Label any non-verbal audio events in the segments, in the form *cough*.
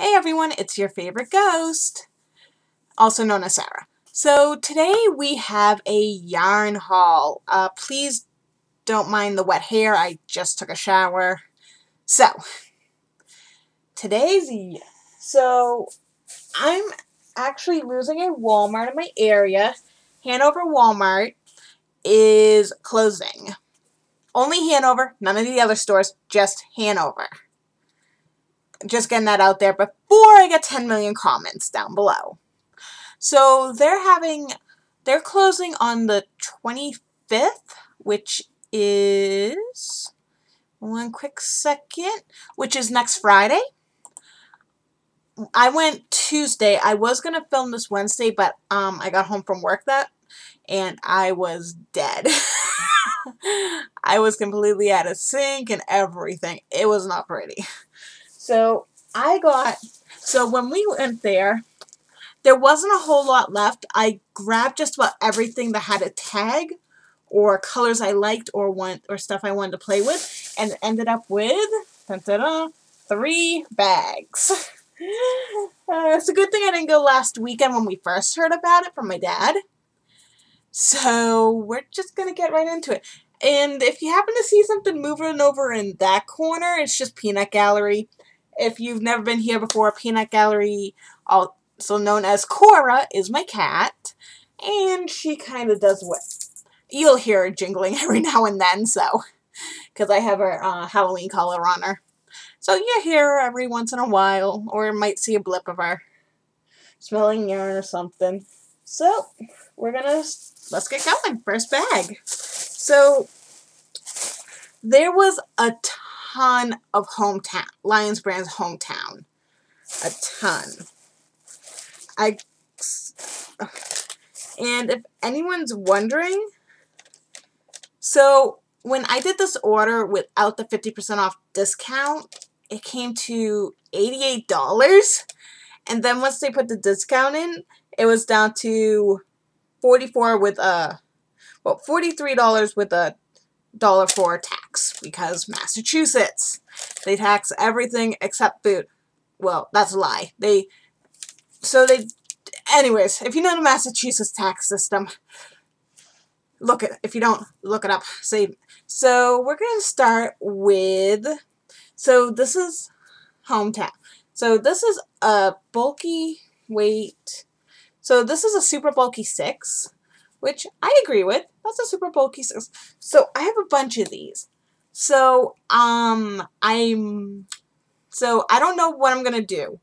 Hey everyone, it's your favorite ghost, also known as Sarah. So today we have a yarn haul. Uh, please don't mind the wet hair, I just took a shower. So, today's, so I'm actually losing a Walmart in my area. Hanover Walmart is closing. Only Hanover, none of the other stores, just Hanover just getting that out there before I get 10 million comments down below. So they're having, they're closing on the 25th, which is, one quick second, which is next Friday. I went Tuesday. I was going to film this Wednesday, but um, I got home from work that, and I was dead. *laughs* I was completely out of sync and everything. It was not pretty. *laughs* So I got, so when we went there, there wasn't a whole lot left. I grabbed just about everything that had a tag or colors I liked or want or stuff I wanted to play with and ended up with three bags. *laughs* uh, it's a good thing I didn't go last weekend when we first heard about it from my dad. So we're just going to get right into it. And if you happen to see something moving over in that corner, it's just Peanut Gallery. If you've never been here before, Peanut Gallery, also known as Cora, is my cat. And she kind of does what? You'll hear jingling *laughs* every now and then, so. Because I have her uh, Halloween collar on her. So you hear her every once in a while, or might see a blip of her smelling yarn or something. So, we're gonna, let's get going. First bag. So, there was a ton of hometown, Lions Brand's hometown. A ton. I, *sighs* and if anyone's wondering, so when I did this order without the 50% off discount, it came to $88. And then once they put the discount in, it was down to 44 with a, well, $43 with a dollar for a tax because Massachusetts, they tax everything except food. Well, that's a lie. They, so they, anyways, if you know the Massachusetts tax system, look it, if you don't, look it up. Save. So we're going to start with, so this is hometown. So this is a bulky weight, so this is a super bulky 6 which I agree with. That's a super bulky. six. So I have a bunch of these. So um, I'm so I don't know what I'm gonna do.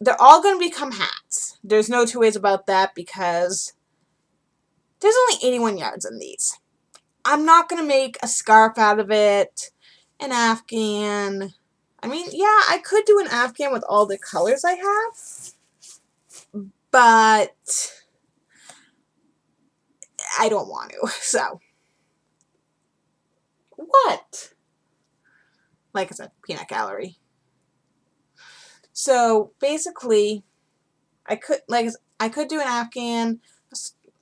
They're all gonna become hats. There's no two ways about that because there's only 81 yards in these. I'm not gonna make a scarf out of it, an afghan. I mean, yeah, I could do an afghan with all the colors I have, but I don't want to. *laughs* So, what? Like I said, peanut gallery. So basically, I could like I could do an afghan,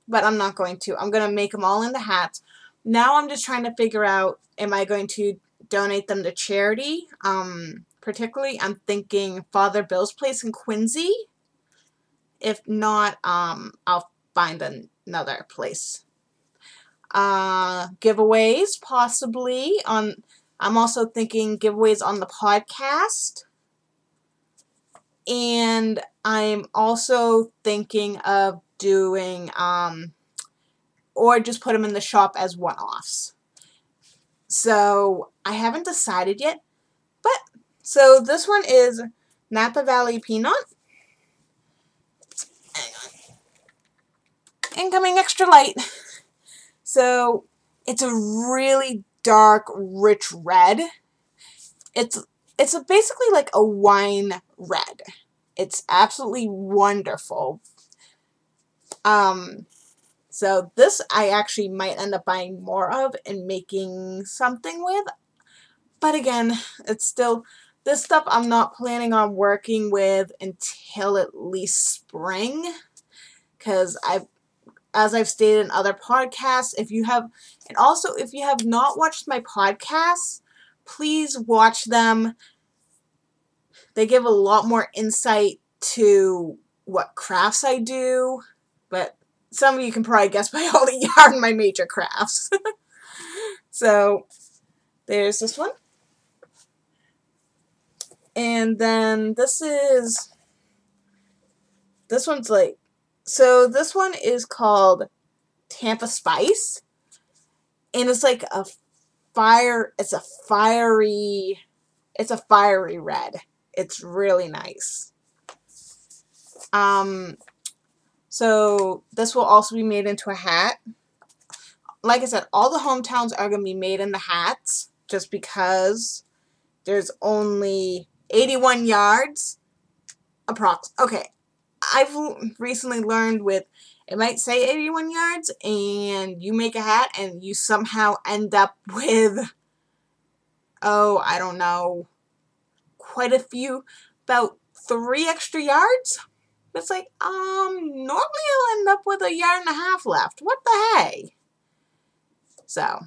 but I'm not going to. I'm gonna make them all into hats. Now I'm just trying to figure out: Am I going to donate them to charity? Um, particularly, I'm thinking Father Bill's place in Quincy. If not, um, I'll find another place uh, giveaways possibly on I'm also thinking giveaways on the podcast. And I'm also thinking of doing um, or just put them in the shop as one-offs. So I haven't decided yet but so this one is Napa Valley Peanut. Incoming extra light *laughs* so it's a really dark, rich red. It's it's a basically like a wine red. It's absolutely wonderful. Um, so this I actually might end up buying more of and making something with. But again, it's still, this stuff I'm not planning on working with until at least spring. Because I've as I've stated in other podcasts. If you have, and also if you have not watched my podcasts, please watch them. they give a lot more insight to what crafts I do, but some of you can probably guess by *laughs* all the yarn my major crafts. *laughs* so there's this one. And then this is, this one's like, so this one is called Tampa Spice. And it's like a fire, it's a fiery, it's a fiery red. It's really nice. Um, so this will also be made into a hat. Like I said, all the hometowns are going to be made in the hats just because there's only 81 yards approx. Okay, I've recently learned with it might say 81 yards and you make a hat and you somehow end up *laughs* with oh, I don't know, quite a few, about three extra yards. It's like, um, normally I'll end up with a yard and a half left. What the hey? So.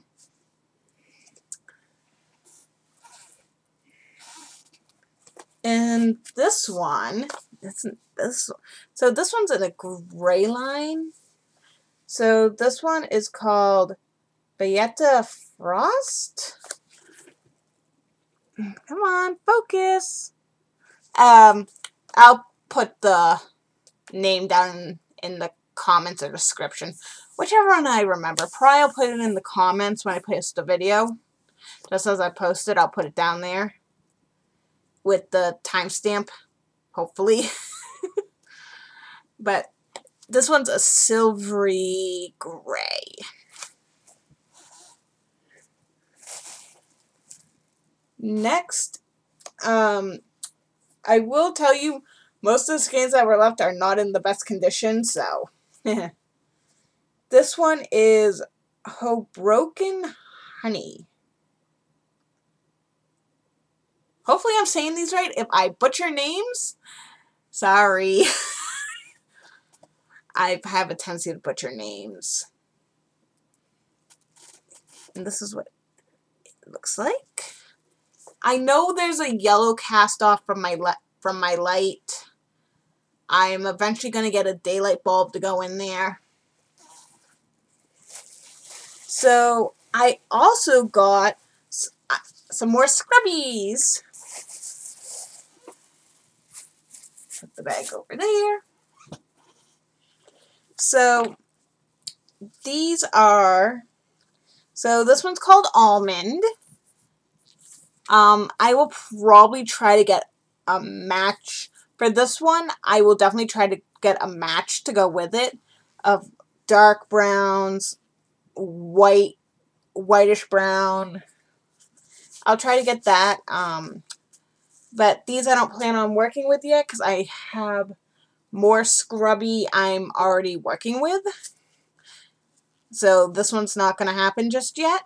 And this one, this, this, so this one's in a gray line. So this one is called Bayetta Frost. Come on, focus. Um, I'll put the name down in the comments or description. Whichever one I remember. Probably I'll put it in the comments when I post the video. Just as I post it, I'll put it down there with the timestamp, hopefully. *laughs* but this one's a silvery gray. Next, um, I will tell you most of the skeins that were left are not in the best condition, so. *laughs* this one is Broken Honey. Hopefully I'm saying these right. If I butcher names, sorry. *laughs* I have a tendency to butcher names. And this is what it looks like. I know there's a yellow cast off from my from my light. I'm eventually going to get a daylight bulb to go in there. So I also got uh, some more scrubbies. Put the bag over there. So these are, so this one's called Almond. Um, I will probably try to get a match for this one, I will definitely try to get a match to go with it of dark browns, white, whitish brown. I'll try to get that. Um, but these I don't plan on working with yet because I have more scrubby I'm already working with. So this one's not going to happen just yet.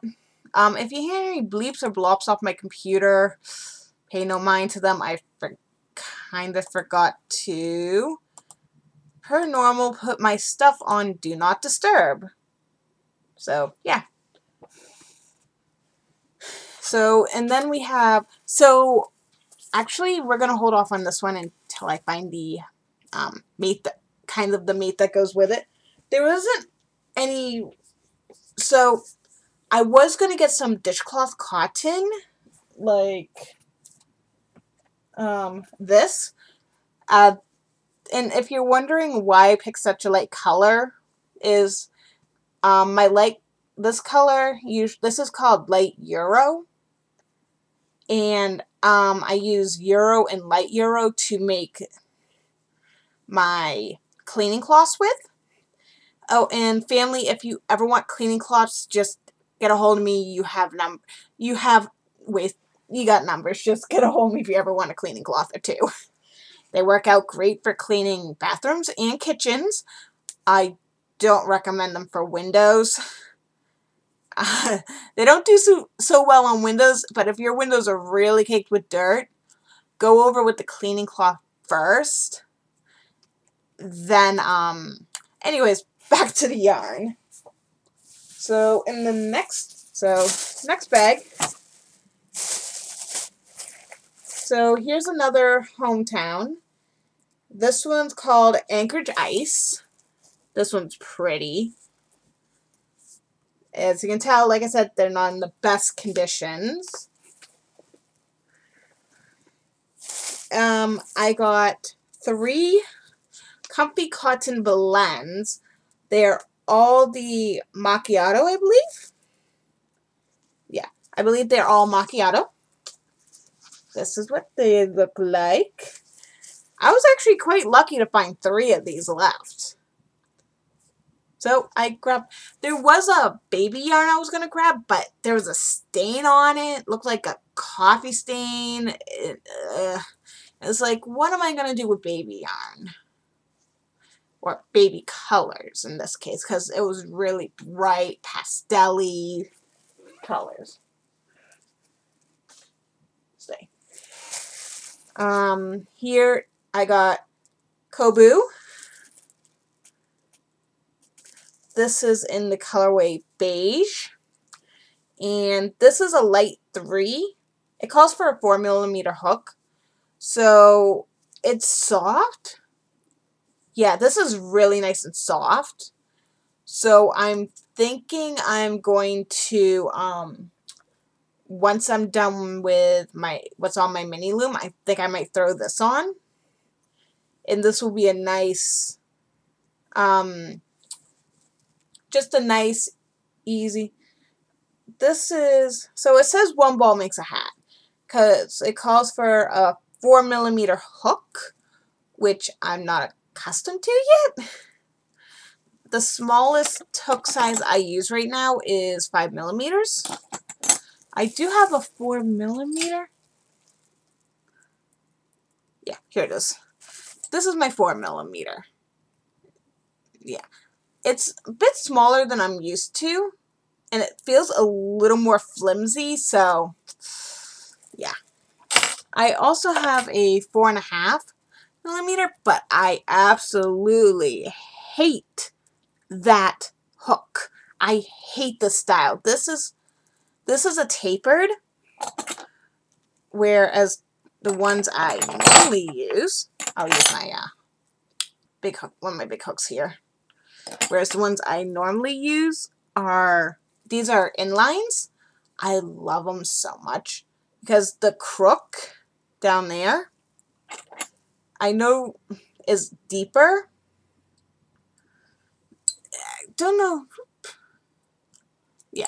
Um, if you hear any bleeps or blops off my computer, pay no mind to them. I kind of forgot to, per normal, put my stuff on Do Not Disturb. So, yeah. So, and then we have, so, actually, we're going to hold off on this one until I find the um, mate, that, kind of the mate that goes with it. There isn't any, so, I was going to get some dishcloth cotton, like, um, this. Uh, and if you're wondering why I picked such a light color, is um, my light, this color, this is called light Ecru. And um, I use Ecru and light Ecru to make my cleaning cloths with. Oh, and family, if you ever want cleaning cloths, just get a hold of me. You have num you have ways you got numbers. *laughs* Just get a hold of me if you ever want a cleaning cloth or two. *laughs* They work out great for cleaning bathrooms and kitchens. I don't recommend them for windows. *laughs* *laughs* They don't do so, so well on windows, but if your windows are really caked with dirt, go over with the cleaning cloth first. Then, um, anyways, *laughs* back to the yarn. So, in the next, so, next bag, so here's another hometown. This one's called Anchorage Ice. This one's pretty. As you can tell, like I said, they're not in the best conditions. Um, I got three comfy cotton blends. They're all the macchiato, I believe. Yeah, I believe they're all macchiato. This is what they look like. I was actually quite lucky to find three of these left. So I grabbed, there was a baby yarn I was going to grab, but there was a stain on it. Looked like a coffee stain. It, uh, it's like, what am I going to do with baby yarn? Or baby colors in this case, because it was really bright, pastel colors. Stay. Um, here I got Kobu. This is in the colorway beige. And this is a light 3. It calls for a 4 millimeter hook. So it's soft. Yeah, this is really nice and soft. So I'm thinking I'm going to, um, once I'm done with my what's on my mini loom, I think I might throw this on. And this will be a nice, um, just a nice, easy. This is, so it says one ball makes a hat. Because it calls for a 4 millimeter hook, which I'm not accustomed to yet. The smallest hook size I use right now is 5 millimeters. I do have a 4 millimeter. Yeah, here it is. This is my 4 millimeter. Yeah. It's a bit smaller than I'm used to, and it feels a little more flimsy, so yeah. I also have a four and a half millimeter, but I absolutely hate that hook. I hate the style. This is this is a tapered, whereas the ones I normally use, I'll use my uh, big hook, one of my big hooks here. Whereas the ones I normally use are, these are inlines. I love them so much because the crook down there, I know is deeper. I don't know. Yeah.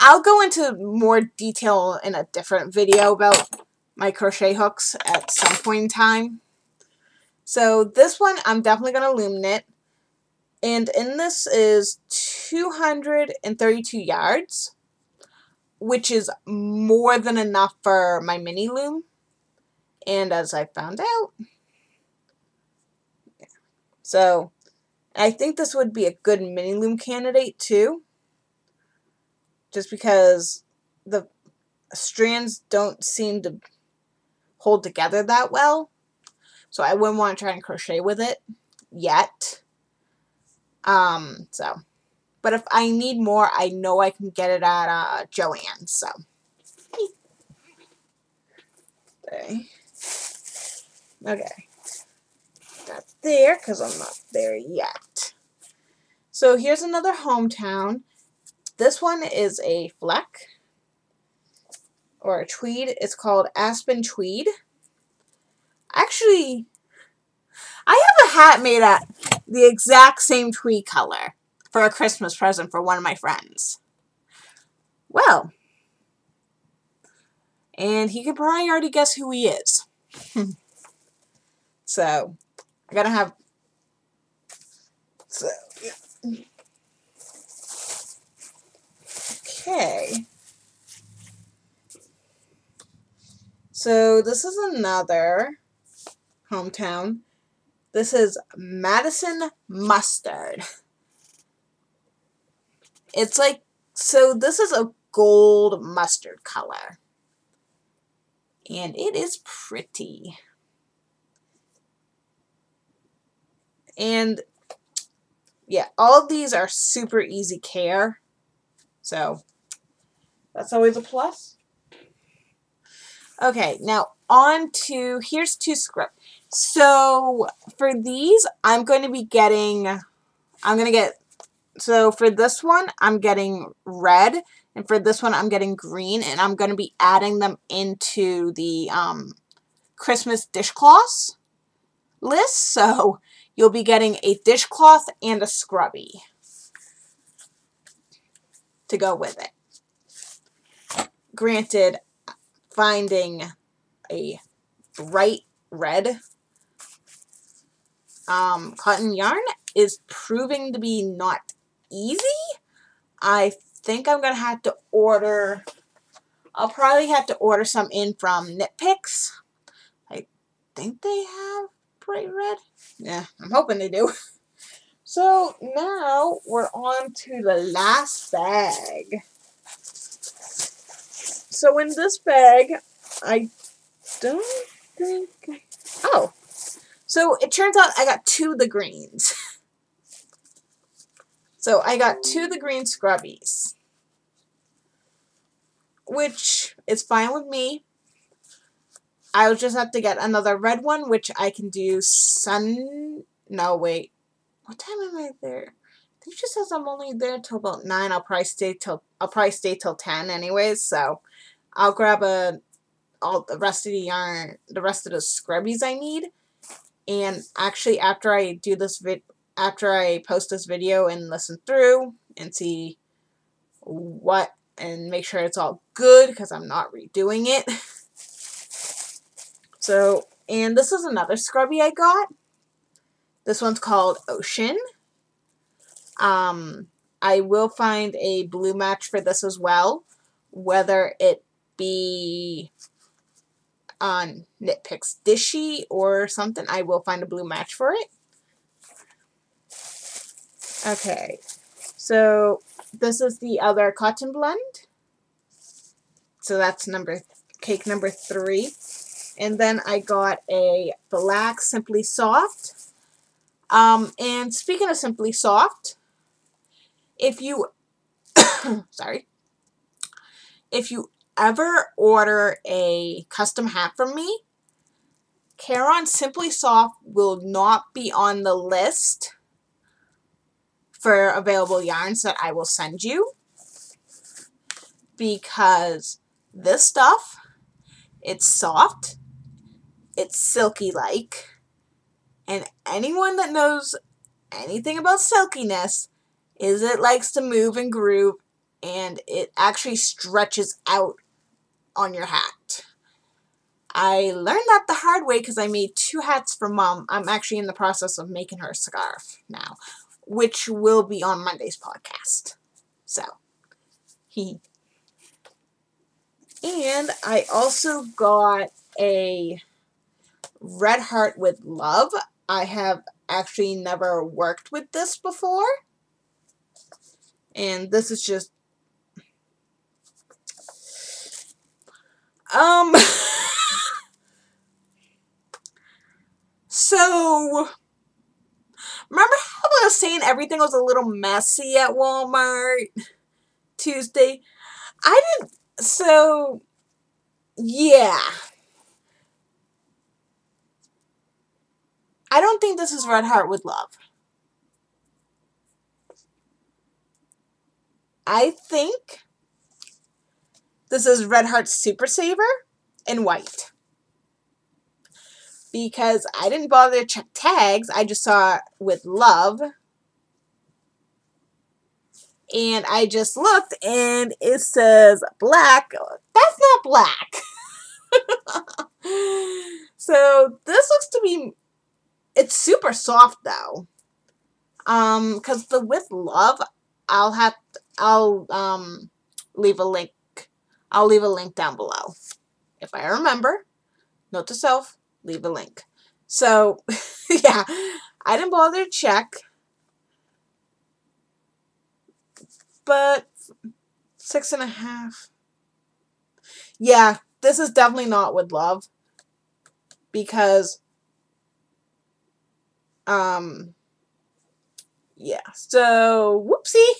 I'll go into more detail in a different video about my crochet hooks at some point in time. So this one, I'm definitely going to loom knit. And in this is 232 yards, which is more than enough for my mini loom. And as I found out, yeah. so I think this would be a good mini loom candidate too. Just because the strands don't seem to hold together that well. So I wouldn't want to try and crochet with it yet. Um, so, but if I need more, I know I can get it at uh, Joann. So, okay. Okay. Got there because I'm not there yet. So here's another hometown. This one is a fleck or a tweed. It's called Aspen Tweed. Actually, I have a hat made at the exact same tweed color for a Christmas present for one of my friends. Well, and he could probably already guess who he is. *laughs* So, I gotta have. So, yeah. Okay. So, this is another hometown. This is Madison Mustard. It's like, so this is a gold mustard color. And it is pretty. And yeah, all of these are super easy care. So that's always a plus. Okay, now on to, here's two script. So for these, I'm going to be getting, I'm going to get, so for this one, I'm getting red. And for this one, I'm getting green. And I'm going to be adding them into the um, Christmas dishcloths list. So you'll be getting a dishcloth and a scrubby to go with it. Granted, finding a bright red um, cotton yarn is proving to be not easy. I think I'm going to have to order, I'll probably have to order some in from Knit Picks. I think they have bright red. Yeah, I'm hoping they do. *laughs* So now we're on to the last bag. So in this bag, I don't think... Oh. So it turns out I got two the greens. *laughs* so I got two the green scrubbies. Which is fine with me. I'll just have to get another red one, which I can do sun... No, wait. What time am I there? I think she says I'm only there till about 9. I'll probably stay till... I'll probably stay till 10 anyways, so... I'll grab a all the rest of the yarn, the rest of the scrubbies I need. And actually, after I do this vid, after I post this video and listen through and see what and make sure it's all good because I'm not redoing it. *laughs* so, and this is another scrubby I got. This one's called Ocean. Um, I will find a blue match for this as well, whether it be on Knit Picks Dishy or something. I will find a blue match for it. Okay, so this is the other cotton blend. So that's number cake number three. And then I got a black Simply Soft. Um, and speaking of Simply Soft, if you, *coughs* sorry, if you ever order a custom hat from me, Caron Simply Soft will not be on the list for available yarns that I will send you because this stuff, it's soft, it's silky like, and anyone that knows anything about silkiness is it likes to move and groove and it actually stretches out on your hat. I learned that the hard way because I made two hats for mom. I'm actually in the process of making her a scarf now, which will be on Monday's podcast. So, he. And I also got a Red Heart with Love. I have actually never worked with this before. And this is just Um. *laughs* so. Remember how I was saying everything was a little messy at Walmart Tuesday? I didn't. So. Yeah. I don't think this is Red Heart with Love. I think this is Red Heart Super Saver in white. Because I didn't bother to check tags, I just saw with love. And I just looked and it says black. That's not black. *laughs* so this looks to be, it's super soft though. Um, cause the with love, I'll have, to, I'll, um, leave a link I'll leave a link down below. If I remember, note to self, leave a link. So, *laughs* yeah, I didn't bother to check. But six and a half. Yeah, this is definitely not with love. Because, um, yeah. So, whoopsie.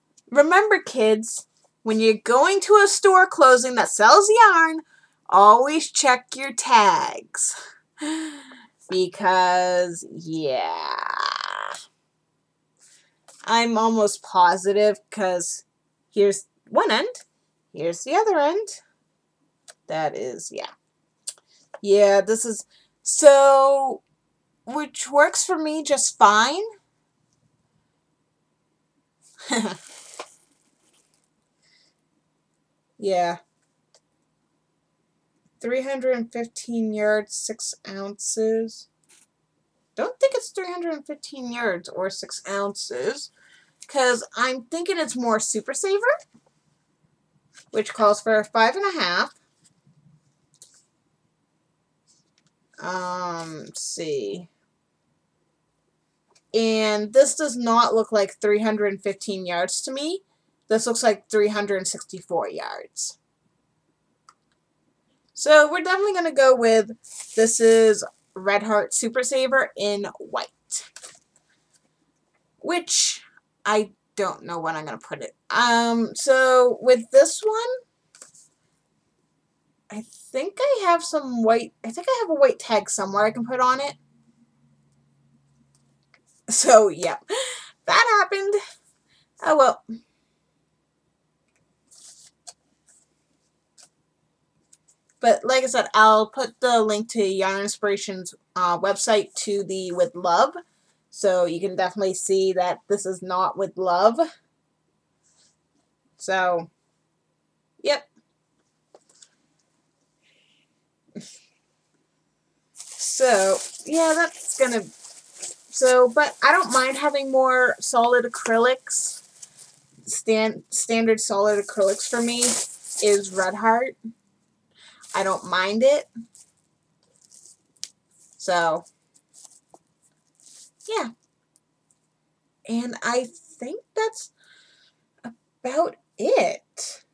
*laughs* Remember, kids, when you're going to a store closing that sells yarn, always check your tags. *sighs* Because, yeah. I'm almost positive because here's one end, here's the other end. That is, yeah. Yeah, this is, so, which works for me just fine. *laughs* yeah. 315 yards, 6 ounces. Don't think it's 315 yards or 6 ounces. Because I'm thinking it's more Super Saver. Which calls for 5.5. Um, see. And this does not look like 315 yards to me. This looks like 364 yards. So we're definitely going to go with, this is Red Heart Super Saver in white. Which, I don't know when I'm going to put it. Um, so with this one, I think I have some white, I think I have a white tag somewhere I can put on it. So, yeah, that happened. Oh, well. But like I said, I'll put the link to Yarnspiration's uh, website to the With Love. So you can definitely see that this is not with love. So, yep. So, yeah, that's to... So, but I don't mind having more solid acrylics. Stand, standard solid acrylics for me is Red Heart. I don't mind it. So, yeah. And I think that's about it.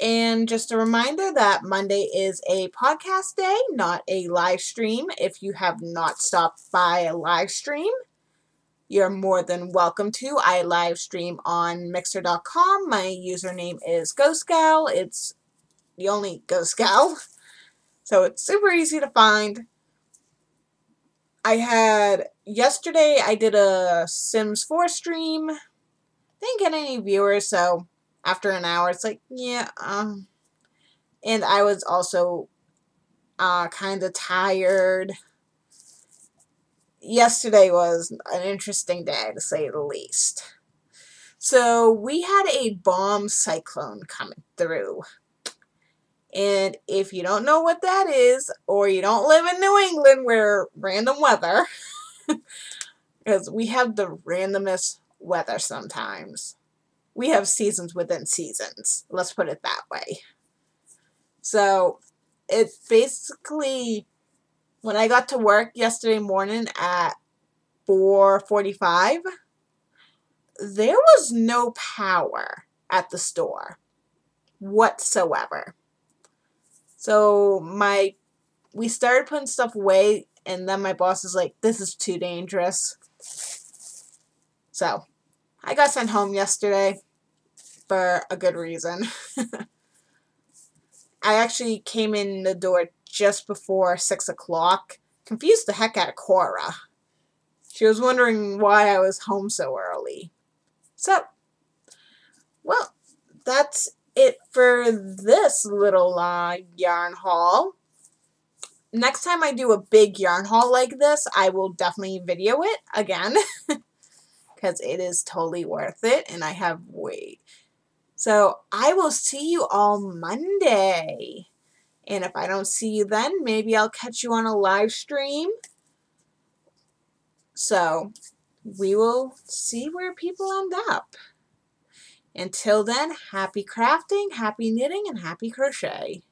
And just a reminder that Monday is a podcast day, not a live stream. If you have not stopped by a live stream, you're more than welcome to. I live stream on Mixer.com. My username is Ghost Gal. It's the only Ghost Gal. So it's super easy to find. I had, yesterday I did a Sims 4 stream. Didn't get any viewers, so after an hour it's like, yeah, um. And I was also uh, kind of tired. Yesterday was an interesting day, to say the least. So we had a bomb cyclone coming through. And if you don't know what that is, or you don't live in New England where random weather, *laughs* because we have the randomest weather sometimes. We have seasons within seasons. Let's put it that way. So it's basically when I got to work yesterday morning at 4:45, there was no power at the store whatsoever. So my we started putting stuff away and then my boss is like, this is too dangerous. So I got sent home yesterday for a good reason. *laughs* I actually came in the door just before 6 o'clock. Confused the heck out of Cora. She was wondering why I was home so early. So, well, that's it for this little uh, yarn haul. Next time I do a big yarn haul like this, I will definitely video it again. *laughs* Because it is totally worth it and I have weight. So I will see you all Monday. And if I don't see you then, maybe I'll catch you on a live stream. So we will see where people end up. Until then, happy crafting, happy knitting, and happy crochet.